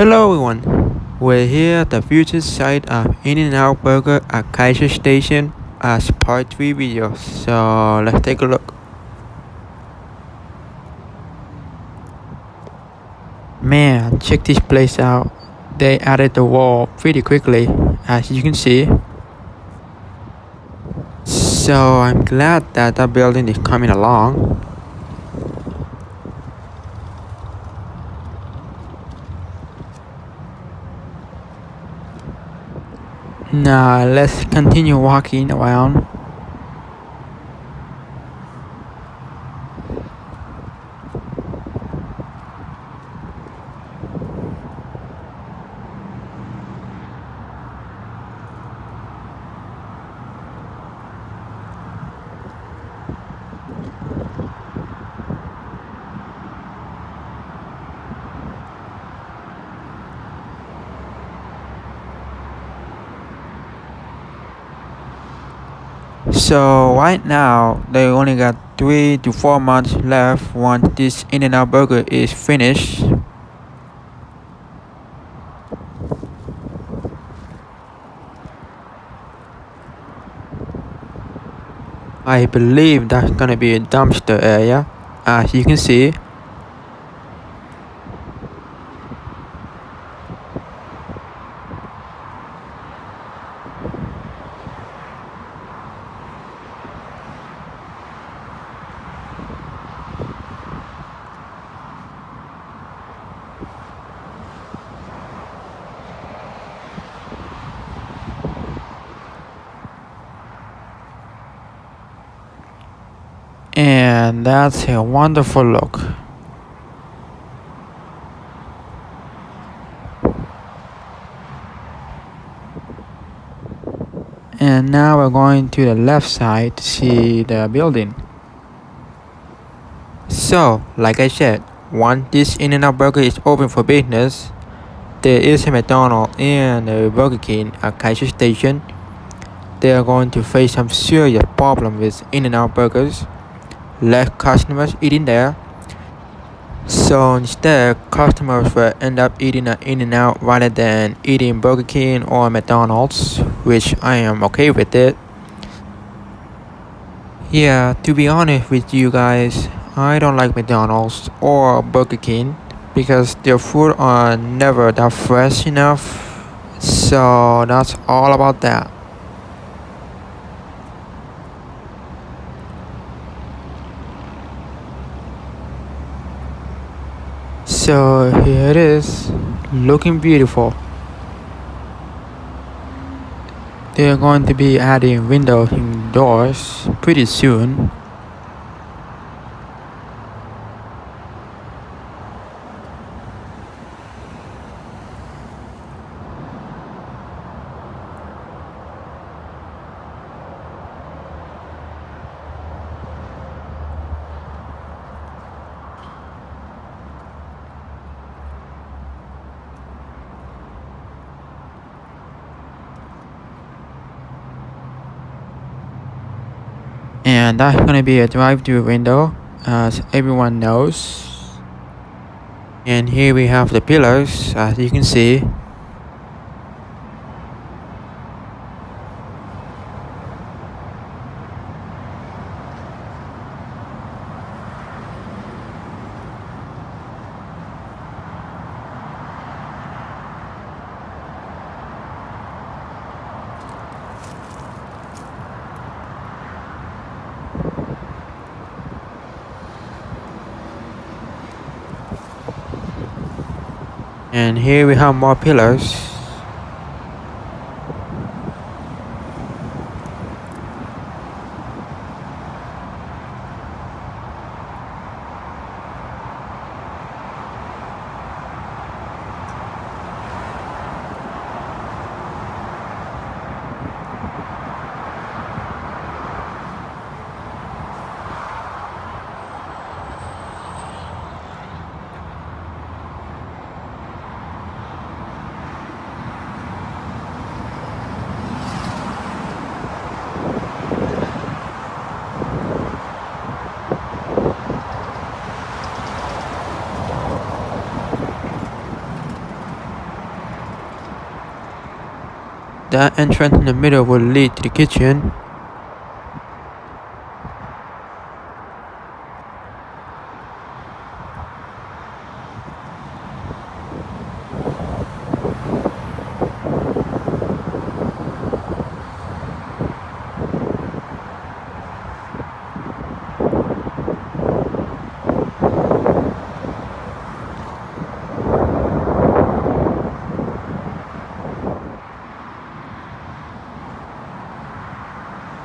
Hello everyone, we're here at the future site of In-N-Out Burger at Keizer Station as part 3 video, so let's take a look. Man, check this place out. They added the wall pretty quickly, as you can see. So I'm glad that that building is coming along. Now let's continue walking around. So right now they only got three to four months left once this In-N-Out Burger is finished. I believe that's gonna be a dumpster area as you can see and that's a wonderful look. And now we're going to the left side to see the building. So like i said once this in-n-out burger is open for business there is a mcdonald's and a burger king at Keizer station. They are going to face some serious problem with in-n-out burgers less customers eating there. So instead, customers will end up eating at In-N-Out rather than eating Burger King or McDonald's, which I am okay with it. Yeah, to be honest with you guys, I don't like McDonald's or Burger King because their food are never that fresh enough. So that's all about that. So here it is, looking beautiful. They're going to be adding windows indoors pretty soon. And that's gonna be a drive-through window as everyone knows. And here we have the pillars as you can see and here we have more pillars The entrance in the middle will lead to the kitchen.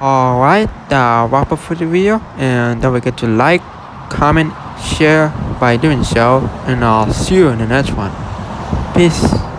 Alright, that wrap up for the video and don't forget to like, comment, share by doing so and I'll see you in the next one. Peace.